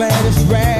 glad it's red.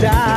die.